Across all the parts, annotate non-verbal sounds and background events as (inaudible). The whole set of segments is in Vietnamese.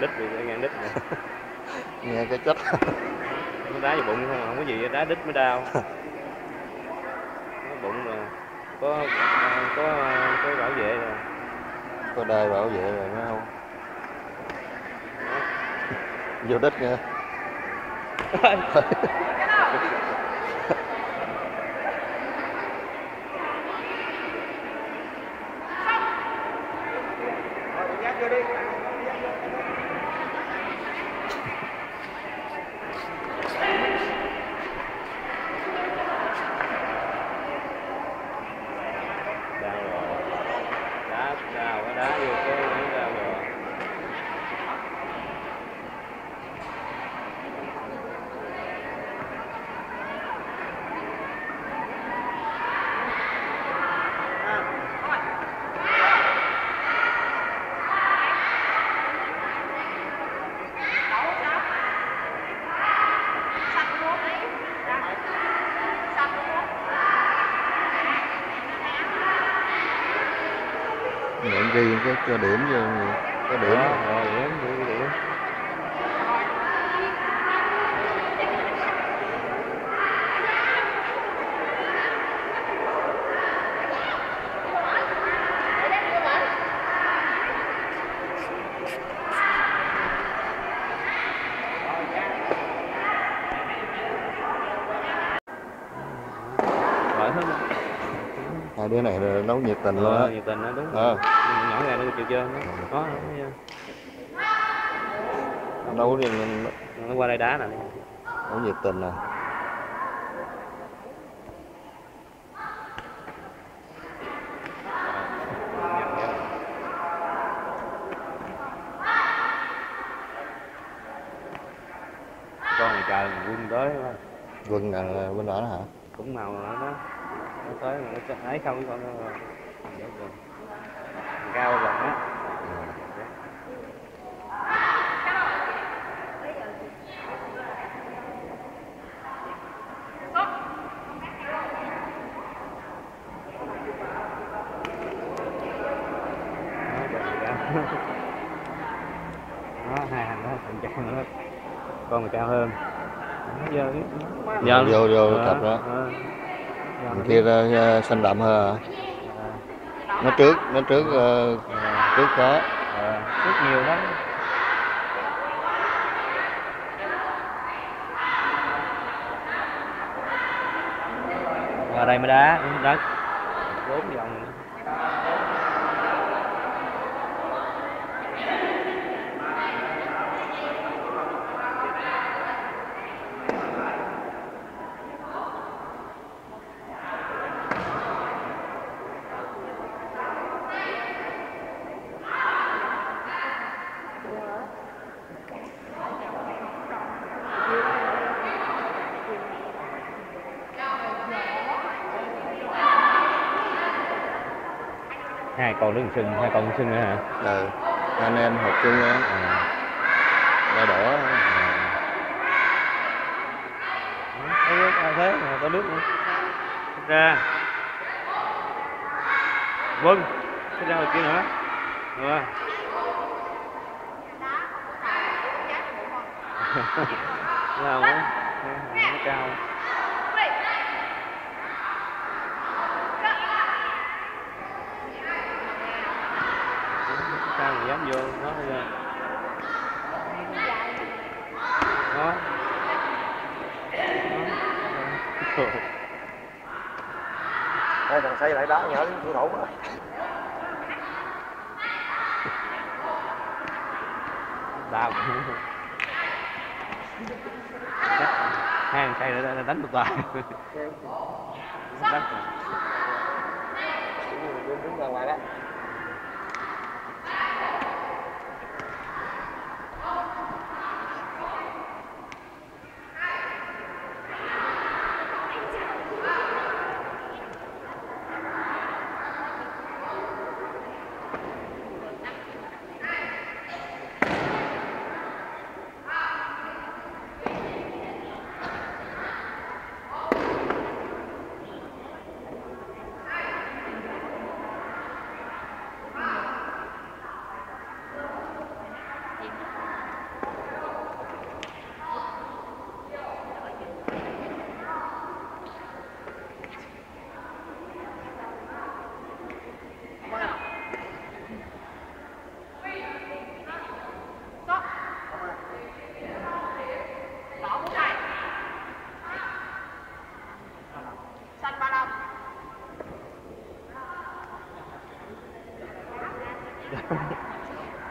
ngang đít rồi ngang đít (laughs) nghe cái chết. (laughs) Nó đá vào bụng không không có gì đá đít mới đau. (laughs) Nó bụng rồi có có có bảo vệ rồi. Có đai bảo vệ rồi phải không? Vô đích nha đau rồi đá đau quá đá vô cái nó đau rồi nhận cái, cái điểm cái điểm Đó, rồi điểm điểm điểm Rồi hết rồi hai đứa này là nấu nhiệt tình luôn á. Ờ, nhiệt tình đó đúng mà nhỏ ra nó chịu chơi nó có nó, nấu đi nó qua đây đá nè. Nấu nhiệt tình nè. Con này trời quân tới quá. vân là bên đó hả? Cũng màu đó nó tới mà nó ấy không con nó cao rồi á. Hai thằng đó thằng cao nữa con này cao hơn. Giờ vô vô Ờ, cặp đó Thằng kia ra xanh đậm hơn. Nó trước nó trước ờ, trước có ờ, rất nhiều lắm. Qua đây mới đá đúng đất bốn vòng nữa. Hai con đứng sưng hai con sưng nữa hả? Ừ. anh em học chung á. À. đỏ. Đỏ Thấy à, thế? Mà có nước nữa. Ra. Vâng cái ra ngoài kia nữa rồi. (laughs) Nào á. Nó cao sao mà dám vô nó bây giờ. Đó. Đó. Đây thằng xây lại đá nhỏ đến thủ thủ á đau hai thằng say đã đánh một toàn đánh. Rồi. đứng ra ngoài đó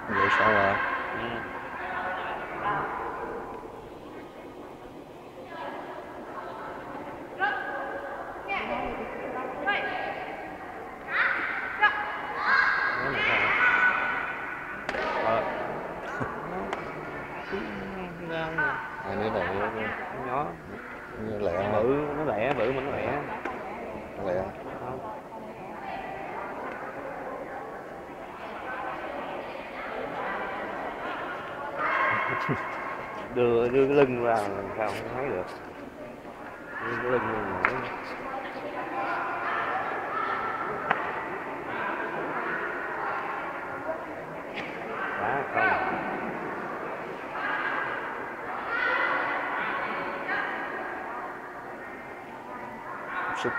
你别想啊嗯。(laughs) đưa đưa cái lưng ra sao không thấy được? Đưa cái lưng vào nữa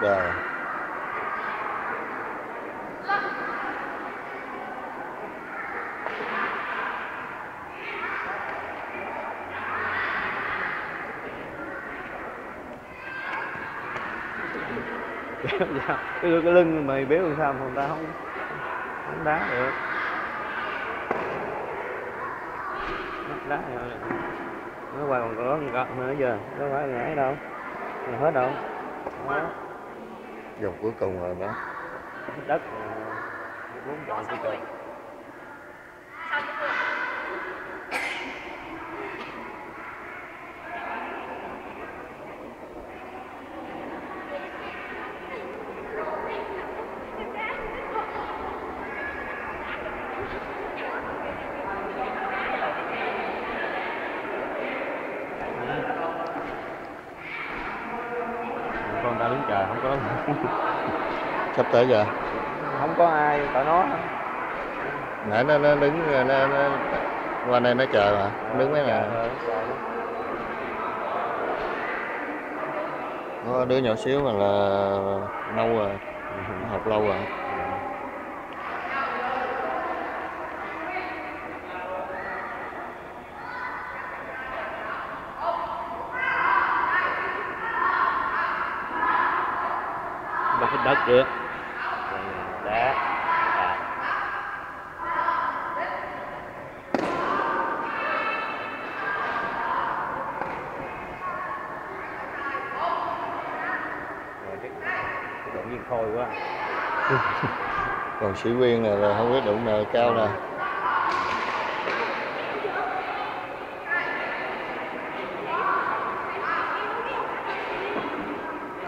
đá không. (laughs) dạ. Cái, cái lưng mày béo làm sao mà người ta không không đá được. Đá rồi nó qua còn có cặp nữa giờ. Có phải là ấy đâu? Là hết đâu? Đó dòng cuối cùng rồi đó. Đất bốn chọn cái trời đứng chờ không có (laughs) sắp tới giờ. Không có ai tại nó nãy nó, nó đứng nó, nó qua đây nó chờ mà đứng mấy nè Ờ, có đứa nhỏ xíu mà là lâu rồi nó học lâu rồi bắt cái đất được đá à. rồi độ nhiên khôi quá. (laughs) Còn sĩ viên này là không biết đụng nào cao nè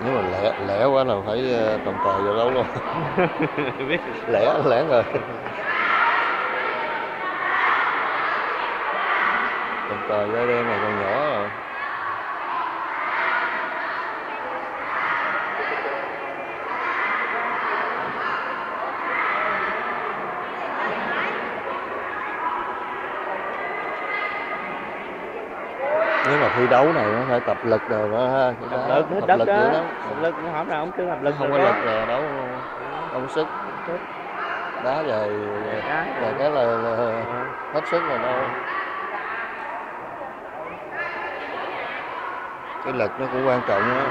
nếu mà lẻ lẻ quá là phải ờ, trọng tài vào đấu luôn. (laughs) Biết. Lẻ lẻ rồi. Trọng tài da đen này còn nhỏ rồi mà thi đấu này nó phải tập lực rồi đó tập đá- lực tập đất lực dữ á lắm. Tập lực nó hỏi nào không cứ tập lực không có đó. lực là đấu công sức. Đá về cái là cái là, là Ờ. hết sức rồi đâu cái lực nó cũng quan trọng á.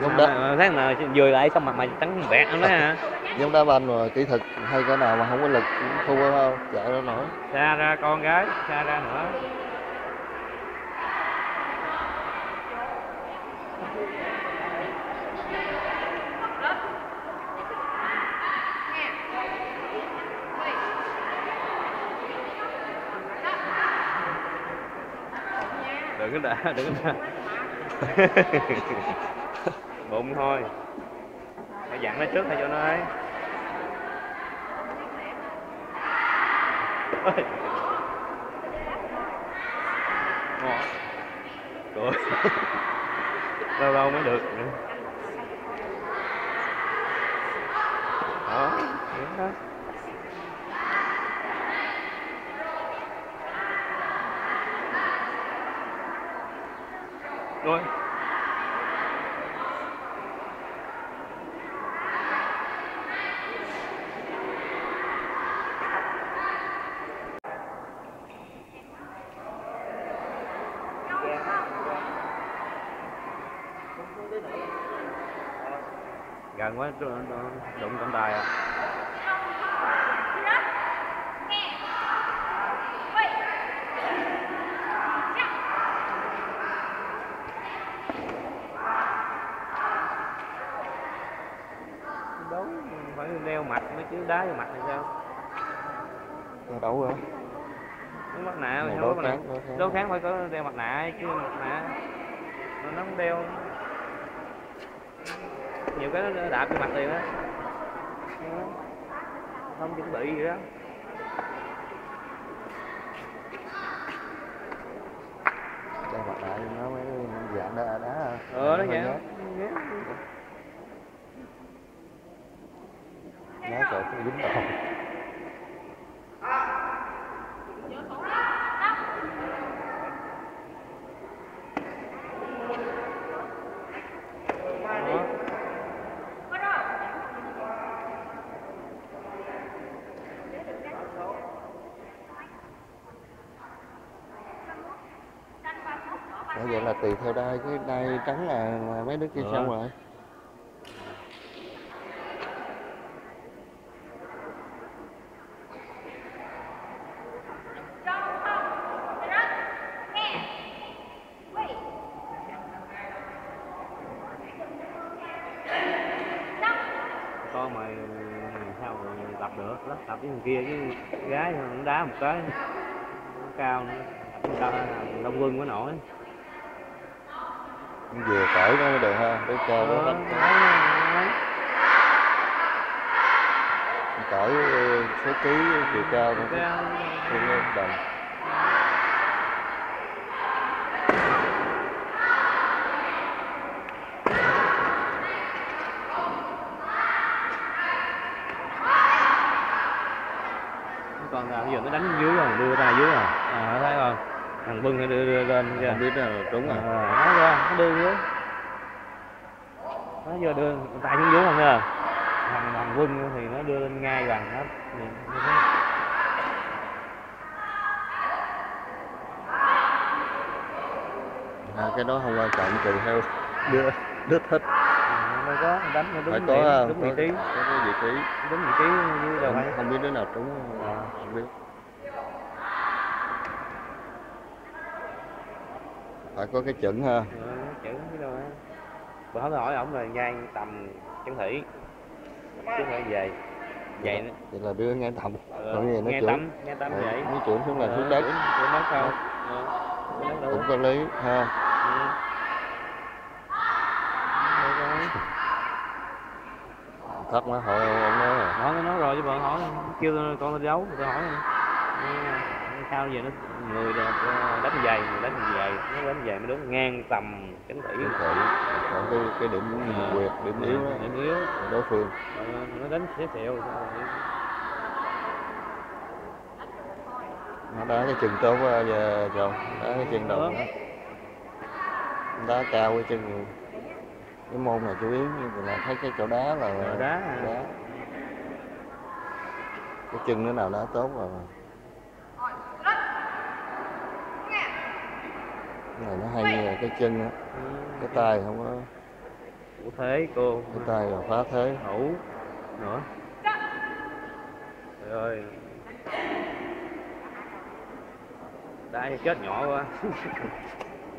Giống đá thấy mà vừa lại xong mặt mày trắng vẹt lắm đó hả? Giống đá banh mà kỹ thuật hay cái nào mà không có lực cũng thua không chạy đâu nổi. Xa ra con gái xa ra nữa đừng có đã đừng có đã (laughs) bụng thôi. Phải dặn nó trước hay cho nó ấy ngon. Rồi lâu lâu mới được. Nữa đó đó. Rồi. Gần quá đụng trọng tài à. Chứ đá vào mặt thì sao? Nó đấu hả Đúng mặt nạ Này? mà nạ kháng, đối kháng. phải có đeo mặt nạ chứ mặt nạ. Mà nó không đeo. Nhiều cái nó đạp vô mặt liền á. Không chuẩn bị gì đó. Cho mặt lại nó mới dạng đá đá ờ nó vậy sợ cũng dính. Bởi vậy là tùy theo đai cái đai trắng là, mấy đứa kia Ờ. xong rồi con mà sao mà lắm tập với thằng kia chứ gái nó đá một cái nó cao nữa. Đông quân mới nổi. Vừa cởi nó mới được ha để cho ờ, nó cởi số ký chiều cao nữa. Cũng đồng còn là bây giờ nó đánh dưới rồi đưa ra dưới rồi à thấy không thằng Vân nó đưa, đưa lên chưa không biết nào trúng à, à nó ra nó đưa dưới nó vừa đưa tay xuống dưới không nha thằng thằng Vân thì nó đưa lên ngay bằng nó. Như như thế. à, cái đó không quan trọng tùy theo đưa đứt thích. À, đâu có đánh nó đúng phải điểm, có à, đúng có, vị trí. có cái vị trí. Đúng vị trí dưới đâu không, không biết đứa nào trúng À. không biết phải có cái chuẩn ha. Ờ, chữ chứ đâu á. Bữa hôm hỏi ổng là nhai tầm chân thủy. Không phải về vậy vậy là đưa ngay tầm. Còn gì nó nghe chuẩn. tắm nghe tắm Ờ, vậy. nó chuẩn xuống là Ờ, xuống đất. chuẩn- chuẩn đất không chuẩn cũng có lý ha. Ừ. Rồi. thắc mắc hỏi ông nói hỏi nó nói rồi chứ bọn hỏi kêu con đi đấu tôi hỏi Ừ, sao giờ nó người là đánh giày người đánh giày nó đánh giày mới đúng ngang tầm chuẩn thị còn cái cái điểm Ờ, quyệt điểm yếu đó điểm yếu. đối phương. Ờ, nó đánh xéo xẹo nó đá cái chân tốt quá giờ chồng đá cái chân đầu Đó. đá cao cái chân nhiều. Cái môn này chủ yếu nhưng mà thấy cái chỗ đá là Ờ, đá à. đá cái chân nữa nào đá tốt rồi này nó hay như là cái chân á. Cái tay không có của thế cô? Cái tay là phá thế. Thủ nữa. Trời ơi. Cho chết nhỏ quá.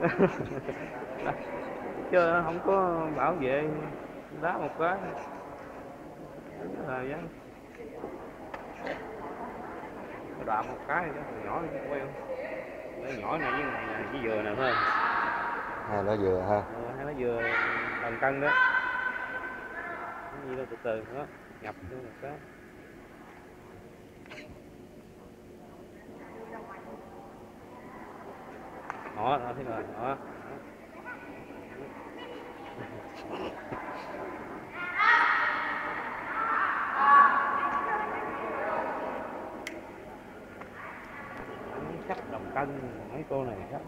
(laughs) Chứ không có bảo vệ đá một cái. Là dám đạp một cái đó nhỏ quen Cái nhỏ này với này là chỉ vừa nè thôi. Hai nó vừa ha. Ờ, hai nó vừa đồng cân đó. Cái gì đâu từ từ đó nhập vô một cái. Đó đó thế rồi đó cái cô này chắc